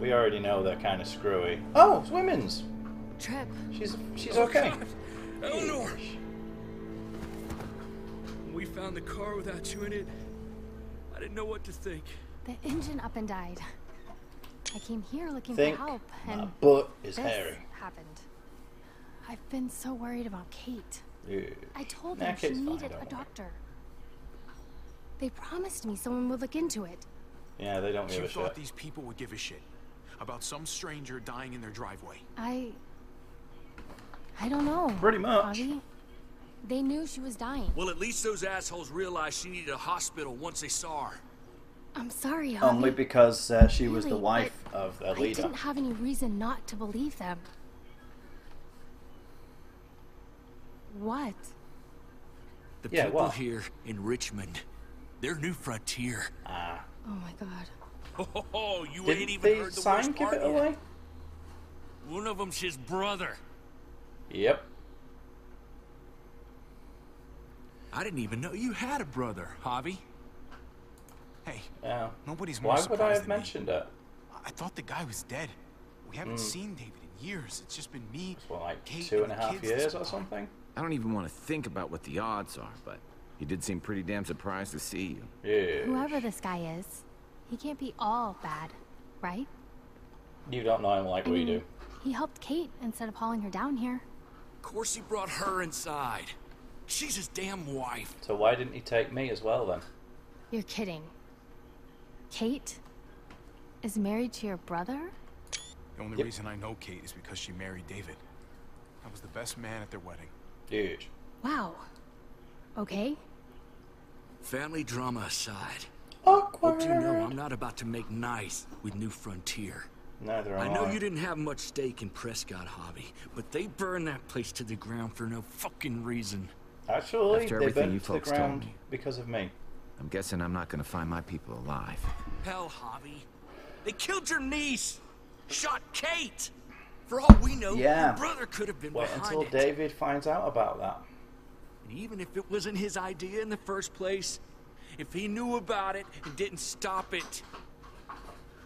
We already know they're kind of screwy. Oh, it's women's. Trip. She's she's Oh, okay. God. Oh, Eleanor! When we found the car without you in it, I didn't know what to think. The engine up and died. I came here looking Think for help, my butt is this hairy. happened. I've been so worried about Kate. Yeah. I told Nah, them she Kate's fine, needed don't a doctor. They promised me someone would look into it. Yeah, they don't give You a thought these people would give a shit about some stranger dying in their driveway. I. I don't know. Pretty much. Javi. They knew she was dying. Well, at least those assholes realized she needed a hospital once they saw her. I'm sorry, Javi. Only because uh, she was the wife of their I leader. didn't have any reason not to believe them. What? The Yeah, people what? here in Richmond, they're New Frontier. Ah. Oh my god. Oh, you ain't Didn't even the heard the sign worst give part it yet. away? One of them's his brother. Yep. I didn't even know you had a brother, Javi. Hey, Yeah. nobody's more Why would I have than me. mentioned it? I thought the guy was dead. We haven't hmm. seen David in years. It's just been me, For like Kate, two and a half years or something? I don't even want to think about what the odds are, but he did seem pretty damn surprised to see you. Yeah. Whoever this guy is, he can't be all bad, right? You don't know him like I we mean, do. He helped Kate instead of hauling her down here. Of course he brought her inside. She's his damn wife. So why didn't he take me as well then? You're kidding. Kate is married to your brother? The only Yep. reason I know Kate is because she married David. I was the best man at their wedding. Huge. Wow. Okay. Family drama aside, Awkward. hope you know I'm not about to make nice with New Frontier. Neither I am know you didn't have much stake in Prescott Hobby, but they burned that place to the ground for no fucking reason. Actually, After they everything burned you it to the ground me. because of me. I'm guessing I'm not going to find my people alive. Hell, Hobby. They killed your niece! Shot Kate! For all we know, Yeah. your brother could have been Wait behind until it. David finds out about that. And even if it wasn't his idea in the first place, if he knew about it and didn't stop it,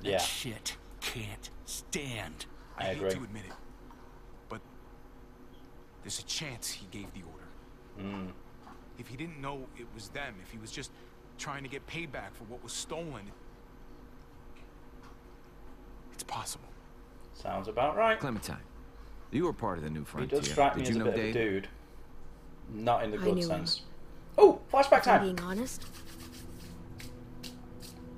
that Yeah. shit can't stand. I hate agree. to admit it, but there's a chance he gave the order. Mm. If he didn't know it was them, if he was just trying to get payback for what was stolen, it's possible. Sounds about right. Clementine, you were part of the new frontier. He frontier. does strike me did as you a bit Dave? of a dude. Not in the I good sense. him. Sense. Oh, flashback If I'm time! being honest,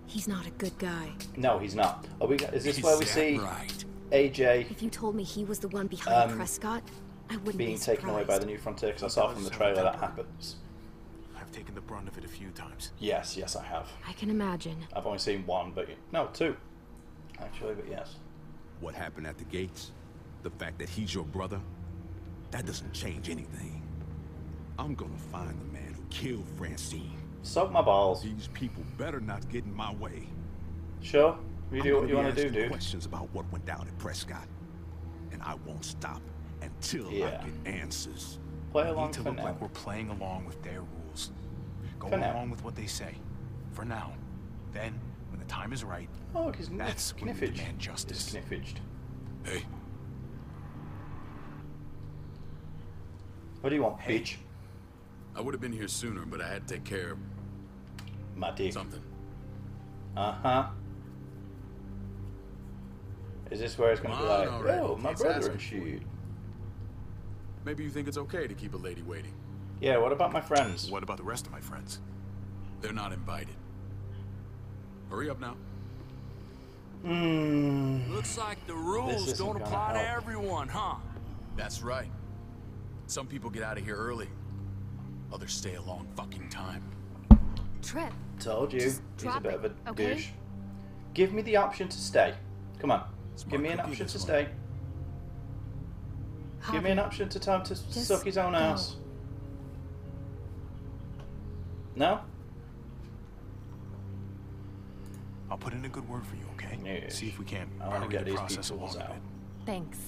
he's not a good guy. No, he's not. Are we? Is this Is where we see right? AJ If you told me he was the one behind Um, Prescott, I wouldn't being be taken away by the new frontier? Because I saw from the trailer that happens. I've taken the brunt of it a few times. Yes, yes, I have. I can imagine. I've only seen one, but no, two, actually, but yes. What happened at the gates? The fact that he's your brother? That doesn't change anything. I'm gonna find the man killed Francine. Soak my balls. These people better not get in my way. Sure, you do what you want to do, dude. questions about what went down at Prescott. And I won't stop until Yeah. I get answers. Play We along need to look now. like we're playing along with their rules. Go For now. along with what they say. For now. Then, when the time is right, Oh, That's when we demand justice. Kniffaged. Hey, What do you want, Hey. bitch? I would have been here sooner, but I had to take care of My dick. something. Uh huh. Is this where it's going to be like, already, oh, my keeps brother and asking shit? Maybe you think it's okay to keep a lady waiting. Yeah, what about my friends? what about the rest of my friends? They're not invited. Hurry up now. Mmm. Looks like the rules don't gonna apply to everyone, huh? That's right. Some people get out of here early. Others stay a long fucking time. Trip. Told you. Just He's a bit it, of a okay? douche. Give me the option to stay. Come on. Smart Give me an option to this stay. Give me an option to time to Just suck his own go. ass. No? I'll put in a good word for you, okay? Yes. See if we can't I wanna get the these process peoples along a out. bit. Thanks.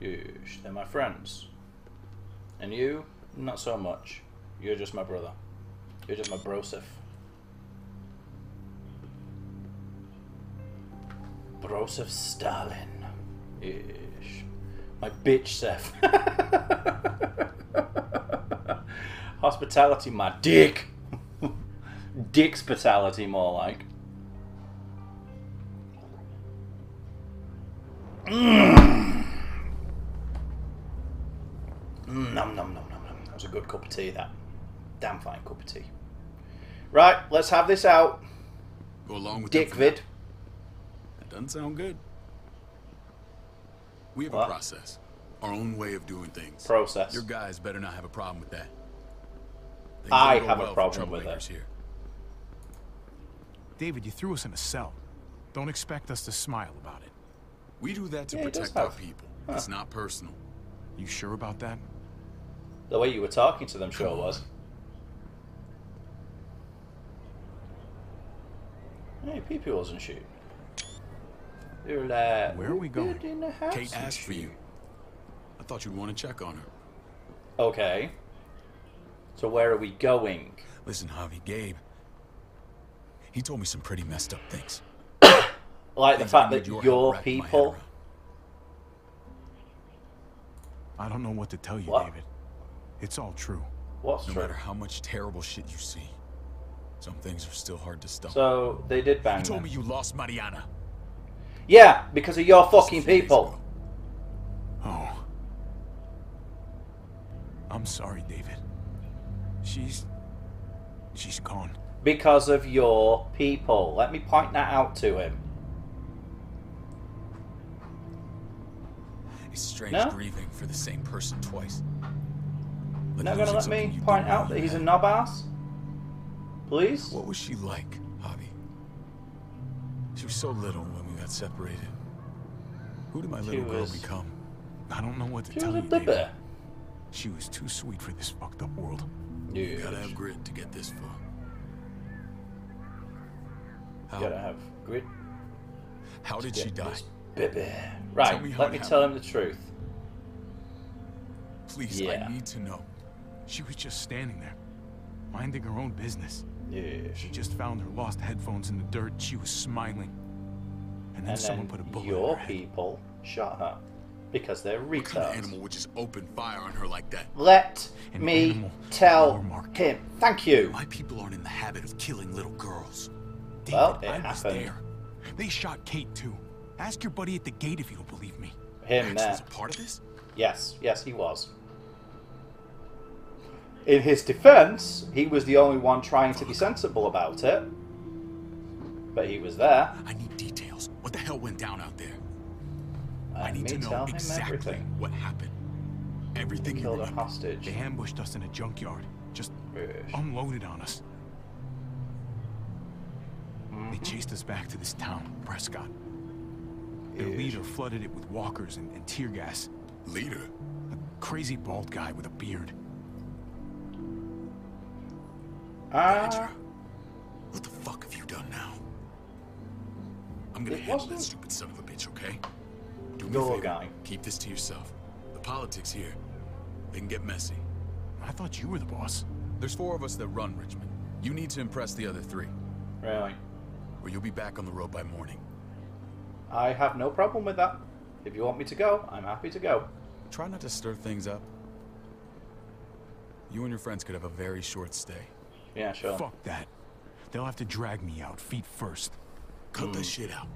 Yes, they're my friends. And you, not so much. You're just my brother. You're just my brosif. Broseph Stalin. Ish. My bitch, Seth. Hospitality, my dick. Dick's hospitality, more like. Mm, good cup of tea, that. Damn fine cup of tea. Right, let's have this out. Go along with that Dick vid. now. That doesn't sound good. We have What? a process, our own way of doing things. Process. Your guys better not have a problem with that. Things I have a well for problem with troublemakers it. Here. David, you threw us in a cell. Don't expect us to smile about it. We do that to Yeah, protect our have- people. It's not personal. You sure about that? The way you were talking to them sure Come on. was. Hey, people wasn't shooting. They were like, Where are we going? In the house Kate asked for you. I thought you'd want to check on her. Okay. So where are we going? Listen, Javi, Gabe. He told me some pretty messed up things. Like the Things I fact that your your wrapping my head people. I don't know what to tell you, What? David. It's all true. What's No true? matter how much terrible shit you see, some things are still hard to stomach. So they did bang. you told them. me you lost Mariana. Yeah, because of your fucking people. Oh. I'm sorry, David. She's. She's gone. Because of your people. Let me point that out to him. It's strange No? grieving for the same person twice. You're not gonna let me point out that he's a knob ass? Please? What was she like, Javi? She was so little when we got separated. Who did my She little girl become? I don't know what to She tell was a you. David. She was too sweet for this fucked up world. Yeah. You gotta have grit to get this far. How, Gotta have grit. how did she die? Baby. Right, me let me happened. tell him the truth. Please, Yeah. I need to know. She was just standing there, minding her own business. Yeah. She just found her lost headphones in the dirt. She was smiling. And then And someone then put a bullet in your her head. people shot her. Because they're What kind of animal would just open fire on her like that? Let An me tell mark. him. Thank you. My people aren't in the habit of killing little girls. David, Well, it I was happened. there. They shot Kate too. Ask your buddy at the gate if you don't believe me. Him Max there. was a part of this? Yes, yes, he was. In his defense, he was the only one trying to be sensible about it. But he was there. I need details. What the hell went down out there? I need to know exactly everything. what happened. Everything you Killed a hostage. They ambushed us in a junkyard. Just Bish. unloaded on us. Mm-hmm. They chased us back to this town, Prescott. Their Ish. leader flooded it with walkers and, and tear gas. Leader? A crazy bald guy with a beard. Ah, What the fuck have you done now? I'm gonna handle wasn't- that stupid son of a bitch, okay? Do me a favor. guy. Keep this to yourself. The politics here, they can get messy. I thought you were the boss. There's four of us that run Richmond. You need to impress the other three, really? or you'll be back on the road by morning. I have no problem with that. If you want me to go, I'm happy to go. Try not to stir things up. You and your friends could have a very short stay. Yeah, sure. Fuck that. They'll have to drag me out, feet first. Cut that hmm. shit out.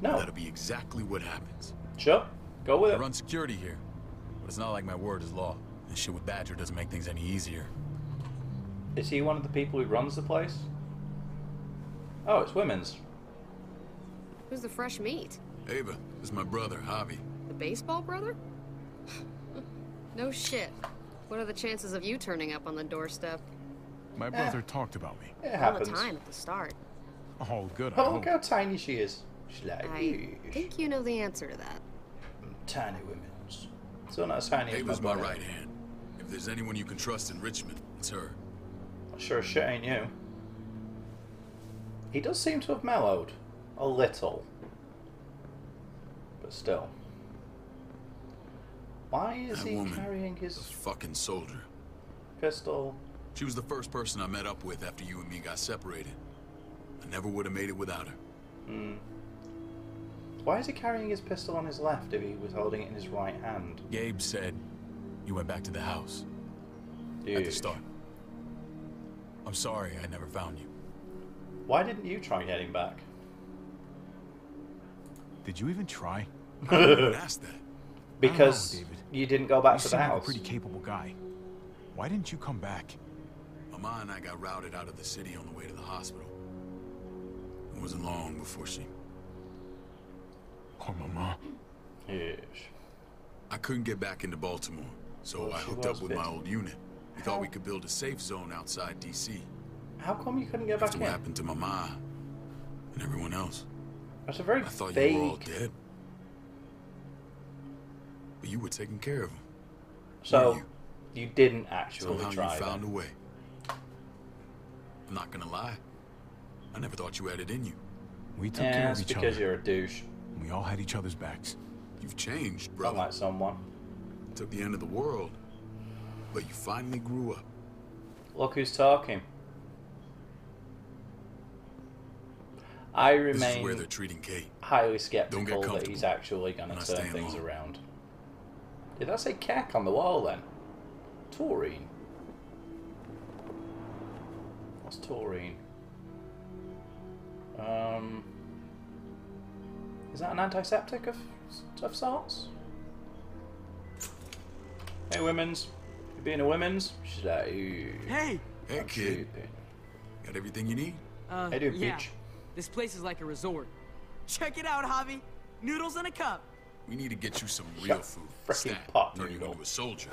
No. That'll be exactly what happens. Sure. Go with I it. run security here, but it's not like my word is law. This shit with Badger doesn't make things any easier. Is he one of the people who runs the place? Oh, it's women's. Who's the fresh meat? Ava, this is my brother, Javi. The baseball brother? no shit. What are the chances of you turning up on the doorstep? My eh. brother talked about me. It All happens. the time at the start. All good, I Oh, look how tiny she is. She's like, I "Eesh, think you know the answer to that. tiny women's. So not as tiny as Ava's my my right hand. If there's anyone you can trust in Richmond, it's her. Sure as shit ain't you. He does seem to have mellowed. A little. But still. Why is That he woman, carrying his fucking soldier. pistol? She was the first person I met up with after you and me got separated. I never would have made it without her. Hmm. Why is he carrying his pistol on his left if he was holding it in his right hand? Gabe said you went back to the house at the start. I'm sorry I never found you. Why didn't you try getting back? Did you even try? I didn't ask that. Because David. you didn't go back You to the house. seem like a pretty capable guy. Why didn't you come back? Mama and I got routed out of the city on the way to the hospital. It wasn't long before she... Poor mama. Yes. I couldn't get back into Baltimore, so Well, I hooked up with my old unit. We thought we could build a safe zone outside D.C. How come you couldn't get back After what happened to Mama and everyone else. That's a very I thought vague. you were all dead. But you were taking care of them. So you? you didn't actually Somehow try. you found then. a way. I'm not gonna lie. I never thought you had it in you. We took Yeah, care it's of each because other. you're a douche. We all had each other's backs. You've changed, brother. Like someone. Took the end of the world, but you finally grew up. Look who's talking. I This is where remain they're treating Kate. highly skeptical that he's actually going to turn things long. around. Did I say cack on the wall then? Taurine. What's taurine? Um, is that an antiseptic of of sorts? Hey, women's. You being a women's? She's like, "Ooh, Hey! Hey, kid. sleeping." Got everything you need? Uh, Hey, dude, yeah. peach. This place is like a resort. Check it out, Javi. Noodles in a cup. We need to get you some real Shut food. frickin' Stat, pot turn you noodle. into a soldier.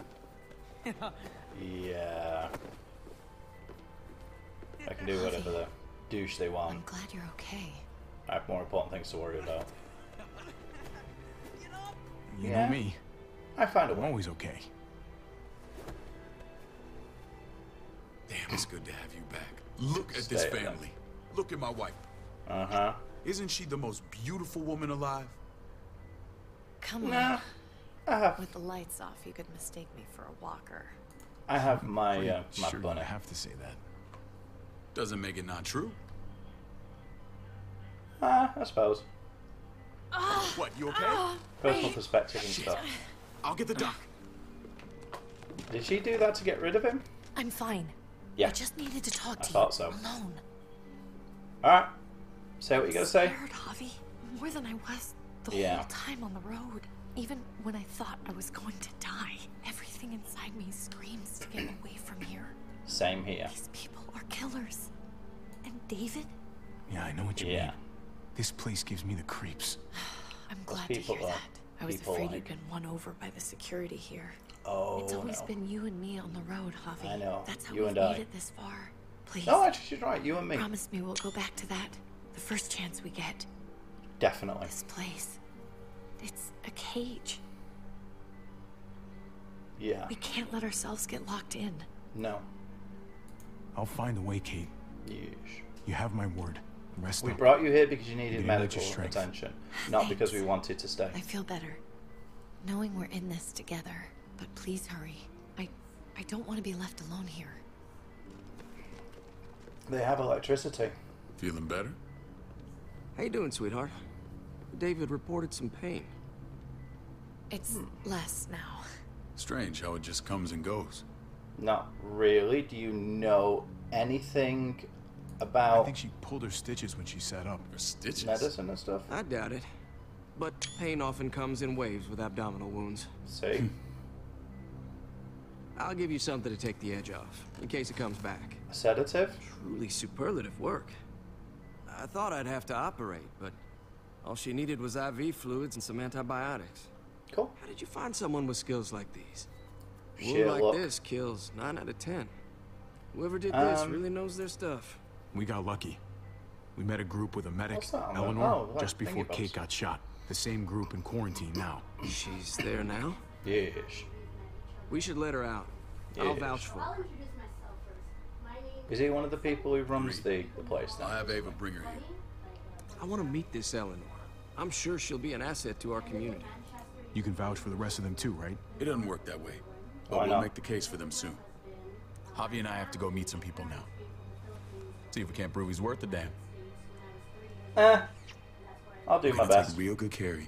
Yeah. I can do whatever the douche they want. I'm glad you're okay. I have more important things to worry about. You Yeah. know me. I find a I'm way. always okay. Damn, it's good to have you back. Look at this Stay alive. family. Look at my wife. Uh huh. Isn't she the most beautiful woman alive? Come Nah. on. I have, With the lights off, you could mistake me for a walker. I have my uh, my sure bunny. you have to say that. Doesn't make it not true. Ah, I suppose. What, you okay? Personal perspective and stuff. I'll get the doc. Did she do that to get rid of him? I'm fine. Yeah. I just needed to talk I to thought you so. alone. All right. Say what you gotta say. Scared, Javi. More than I was the Yeah. whole time on the road. Even when I thought I was going to die, everything inside me screams to get away from here. Same here. These people are killers. And David? Yeah, I know what you Yeah. mean. This place gives me the creeps. I'm glad to people hear are that. I was afraid like. you'd been won over by the security here. Oh it's always no. been you and me on the road, Javi. I know. That's how You we've and made I. it this far. Please. No, actually, she's right. You and me. Promise me we'll go back to that. The first chance we get. Definitely. This place. It's a cage. Yeah. We can't let ourselves get locked in. No. I'll find a way, Kate. Yes. You have my word. Rest We up. brought you here because you needed Beginning with medical attention, not because we wanted to stay. I feel better. Knowing we're in this together. But please hurry. I I don't want to be left alone here. They have electricity. Feeling better? How you doing, sweetheart? David reported some pain. It's hmm. less now. Strange how it just comes and goes. Not really. Do you know anything about? I think she pulled her stitches when she sat up. Her stitches. medicine and stuff? I doubt it. But pain often comes in waves with abdominal wounds. See? Hmm. I'll give you something to take the edge off, in case it comes back. A sedative? Truly superlative work. I thought I'd have to operate, but all she needed was IV fluids and some antibiotics. Cool. How did you find someone with skills like these? Sheer Wound like luck. this kills 9 out of 10. Whoever did this Um, really knows their stuff. We got lucky. We met a group with a medic, What's that on the- Eleanor, oh, just before. Kate got shot. The same group in quarantine now. She's there now? Yes. We should let her out. I'll vouch for her. Is he one of the people who runs the, the place I'll have Ava bring her here. I want to meet this Eleanor. I'm sure she'll be an asset to our community. You can vouch for the rest of them too, right? It doesn't work that way. But Why we'll not? make the case for them soon. Javi and I have to go meet some people now. See if we can't prove he's worth the damn. Eh. I'll do We're my best. Take real good care. of you.